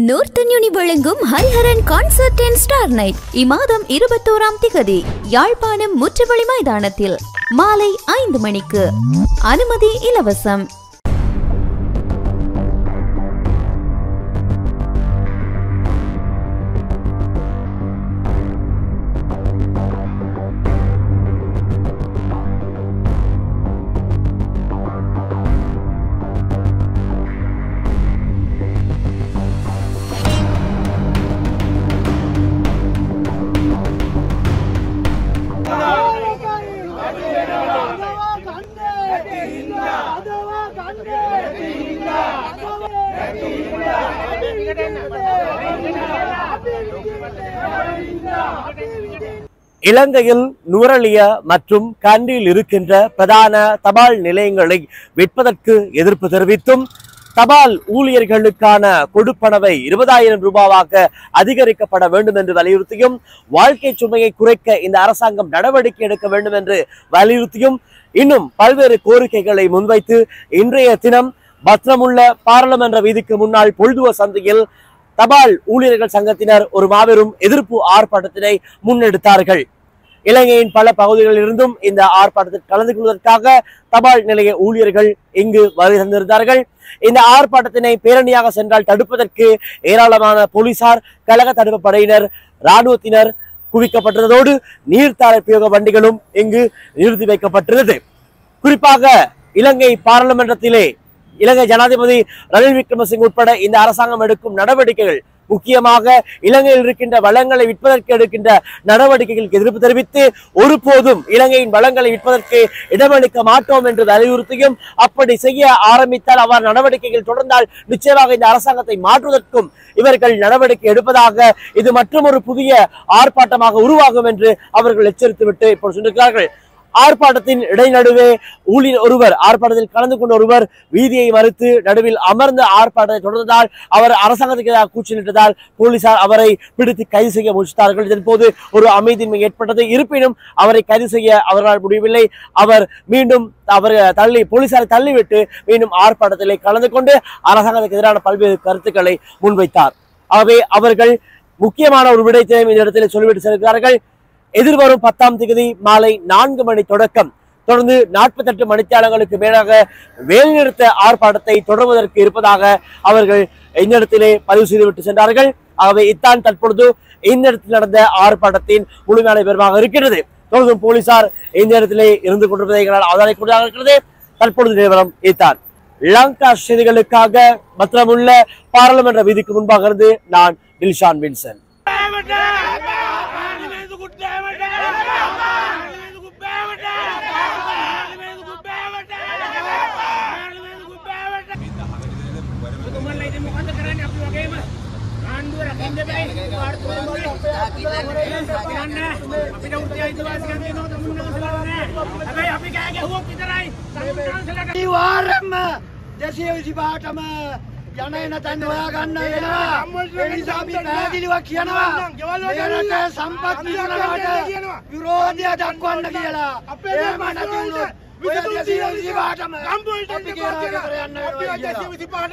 நோர்த்தன் uni வழங்கும் Hariharan concert and star night இம்மாதம் இருபத்தோராம் திகதி யாழ்ப்பாணம் முற்றுவழி மைதானத்தில் மாலை ஐந்து மணிக்கு. அனுமதி இலவசம். இலங்கையில் நுவரலிய மற்றும் கண்டியில் இருக்கின்ற பிரதான தபால் நிலையங்களை விற்பதற்கு எதிர்ப்பு தெரிவித்தும் தபால் ஊழியர்களுக்கான கொடுப்பனவை இருபதாயிரம் ரூபாவாக அதிகரிக்கப்பட வேண்டும் என்று வலியுறுத்தியும் வாழ்க்கை சுமையை குறைக்க இந்த அரசாங்கம் நடவடிக்கை எடுக்க வேண்டும் என்று வலியுறுத்தியும் இன்னும் பல்வேறு கோரிக்கைகளை முன்வைத்து இன்றைய தினம் பத்ரமுள்ள பாராளுமன்ற வீதிக்கு முன்னால் பொழுதுவ சந்தையில் தபால் ஊழியர்கள் சங்கத்தினர் ஒரு மாபெரும் எதிர்ப்பு ஆர்ப்பாட்டத்தினை முன்னெடுத்தார்கள். இலங்கையின் பல பகுதிகளில் இருந்தும் இந்த ஆர்ப்பாட்டத்தில் கலந்து கொள்வதற்காக தபால் நிலைய ஊழியர்கள் இங்கு வருகை தந்திருந்தார்கள். இந்த ஆர்ப்பாட்டத்தினை பேரணியாக சென்றால் தடுப்பதற்கு ஏராளமான போலீசார் கழக தடுப்பு படையினர் இராணுவத்தினர் குவிக்கப்பட்டதோடு நீர்த்தார பிரயோக வண்டிகளும் இங்கு நிறுத்தி வைக்கப்பட்டிருந்தது. குறிப்பாக இலங்கை பாராளுமன்றத்திலே இலங்கை ஜனாதிபதி ரணில் விக்ரமசிங் உட்பட இந்த அரசாங்கம் எடுக்கும் நடவடிக்கைகள் முக்கியமாக இலங்கையில் இருக்கின்ற வளங்களை விற்பதற்கு எடுக்கின்ற நடவடிக்கைகளுக்கு எதிர்ப்பு தெரிவித்து ஒருபோதும் இலங்கையின் வளங்களை விற்பதற்கு இடமளிக்க மாட்டோம் என்று வலியுறுத்தியும் அப்படி செய்ய ஆரம்பித்தால் அவர் நடவடிக்கைகள் தொடர்ந்தால் நிச்சயமாக இந்த அரசாங்கத்தை மாற்றுவதற்கும் இவர்கள் நடவடிக்கை எடுப்பதாக இது மற்றொரு புதிய ஆர்ப்பாட்டமாக உருவாகும் என்று அவர்கள் எச்சரித்துவிட்டு இப்போ சொல்லியிருக்கிறார்கள் ஆர்ப்பாட்டத்தின் இடைநடுவே ஊழியர் ஒருவர் ஆர்ப்பாட்டத்தில் கலந்து கொண்ட ஒருவர் வீதியை மறுத்து நடுவில் அமர்ந்த ஆர்ப்பாட்டத்தை தொடர்ந்ததால் அவர் அரசாங்கத்துக்கு எதிராக கூச்சலிட்டதால் போலீசார் அவரை பிடித்து கைது செய்ய முயற்சித்தார்கள். இதன் போது ஒரு அமைதியின்மை ஏற்பட்டது. இருப்பினும் அவரை கைது செய்ய அவரால் முடியவில்லை. அவர் மீண்டும் அவர் தள்ளி போலீசாரை தள்ளிவிட்டு மீண்டும் ஆர்ப்பாட்டத்திலே கலந்து கொண்டு அரசாங்கத்துக்கு எதிரான பல்வேறு கருத்துக்களை முன்வைத்தார். ஆகவே அவர்கள் முக்கியமான ஒரு விடயத்தையும் இந்த இடத்தில் சொல்லிவிட்டு செல்கிறார்கள். எதிர்வரும் பத்தாம் தேதி மாலை நான்கு மணி தொடக்கம். தொடர்ந்து நாற்பத்தெட்டு மணித்தியாலங்களுக்கு மேலாக வேலைநிறுத்த ஆர்ப்பாட்டத்தை தொடர்வதற்கு இருப்பதாக அவர்கள் இந்த இடத்திலே பதிவு செய்துவிட்டு சென்றார்கள். ஆகவே இத்தான் தற்பொழுது இந்த இடத்தில் நடந்த ஆர்ப்பாட்டத்தின் முழுமையான பெருமாக இருக்கிறது தொடர்ந்து போலீசார் இந்த இடத்திலே இருந்து கொண்டிருப்பதை எங்களால் கொண்டதாக இருக்கிறது. தற்பொழுது நிலவரம் இத்தான். லங்கா செய்திகளுக்காக பத்திரமுள்ள பாராளுமன்ற வீதிக்கு முன்பாக இருந்து நான் டில்ஷான் வின்சன். ඉන්න බෑ. පාඩු අපිට උත්තර අයිතිවාසිකම් දෙනවා තමුන්නාන්සලා නෑ. හැබැයි අපි කෑ ගැහුවොත් විතරයි තමුන්නාන්සලාට අනිවාර්යයෙන්ම 225ටම යන එන තැන් හොයා ගන්න වෙනවා. ඒ නිසා අපි පැහැදිලිව කියනවා. මෙරට සම්පත් විකුණනට විරෝධය දක්වන්න කියලා. එහෙම නැති වුණොත් විදුලි 225ටම ගම්බුල්ට යන්න වෙනවා.